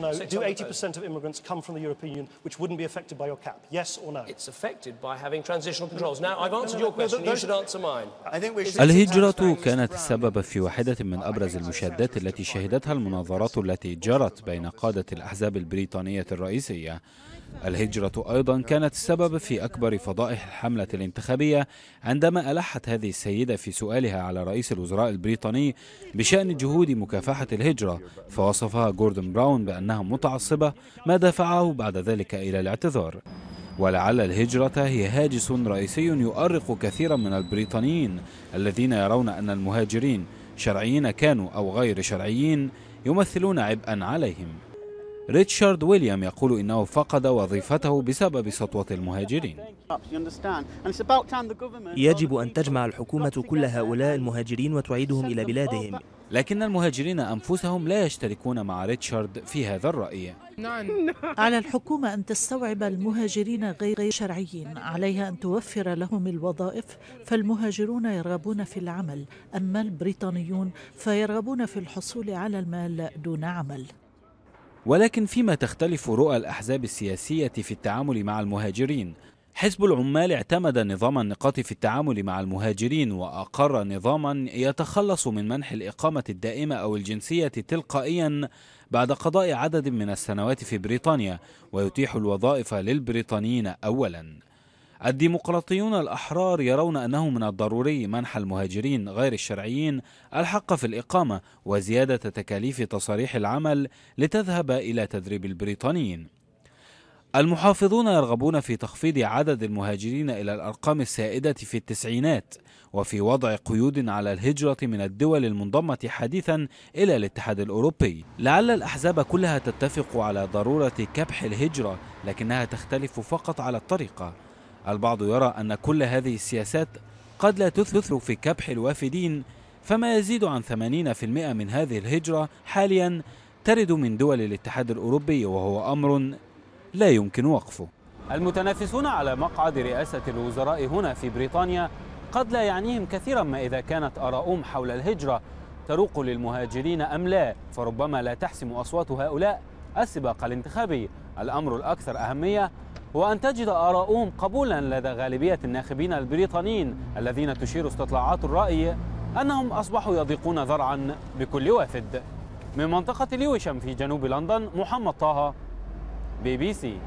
No, do 80% of immigrants come from the European Union, which wouldn't be affected by your cap? Yes or no? It's affected by having transitional controls. Now, I've answered your question. You should answer mine. I think we should الهجرة كانت السبب في واحدة من أبرز المشادات التي شهدتها المناظرات التي جرت بين قادة الأحزاب البريطانية الرئيسية الهجرة أيضا كانت السبب في أكبر فضائح الحملة الانتخابية عندما ألحت هذه السيدة في سؤالها على رئيس الوزراء البريطاني بشأن جهود مكافحة الهجرة فوصفها جوردن براون بأنها متعصبة ما دفعه بعد ذلك إلى الاعتذار. ولعل الهجرة هي هاجس رئيسي يؤرق كثيرا من البريطانيين الذين يرون أن المهاجرين شرعيين كانوا أو غير شرعيين يمثلون عبئا عليهم. ريتشارد ويليام يقول إنه فقد وظيفته بسبب سطوة المهاجرين. يجب أن تجمع الحكومة كل هؤلاء المهاجرين وتعيدهم إلى بلادهم. لكن المهاجرين أنفسهم لا يشتركون مع ريتشارد في هذا الرأي. على الحكومة أن تستوعب المهاجرين غير شرعيين. عليها أن توفر لهم الوظائف فالمهاجرون يرغبون في العمل أما البريطانيون فيرغبون في الحصول على المال دون عمل. ولكن فيما تختلف رؤى الأحزاب السياسية في التعامل مع المهاجرين. حزب العمال اعتمد نظام النقاط في التعامل مع المهاجرين وأقر نظاما يتخلص من منح الإقامة الدائمة أو الجنسية تلقائيا بعد قضاء عدد من السنوات في بريطانيا ويتيح الوظائف للبريطانيين أولا. الديمقراطيون الأحرار يرون أنه من الضروري منح المهاجرين غير الشرعيين الحق في الإقامة وزيادة تكاليف تصاريح العمل لتذهب إلى تدريب البريطانيين. المحافظون يرغبون في تخفيض عدد المهاجرين إلى الأرقام السائدة في التسعينات وفي وضع قيود على الهجرة من الدول المنضمة حديثا إلى الاتحاد الأوروبي. لعل الأحزاب كلها تتفق على ضرورة كبح الهجرة لكنها تختلف فقط على الطريقة. البعض يرى أن كل هذه السياسات قد لا تثر في كبح الوافدين فما يزيد عن 80% من هذه الهجرة حاليا ترد من دول الاتحاد الأوروبي وهو أمر لا يمكن وقفه. المتنافسون على مقعد رئاسة الوزراء هنا في بريطانيا قد لا يعنيهم كثيرا ما إذا كانت آراؤهم حول الهجرة تروق للمهاجرين أم لا فربما لا تحسم أصوات هؤلاء. السباق الانتخابي الأمر الأكثر أهمية هو أن تجد آراؤهم قبولا لدى غالبية الناخبين البريطانيين الذين تشير استطلاعات الرأي أنهم أصبحوا يضيقون ذرعا بكل وافد. من منطقة ليويشم في جنوب لندن محمد طه بي بي سي.